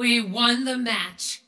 We won the match.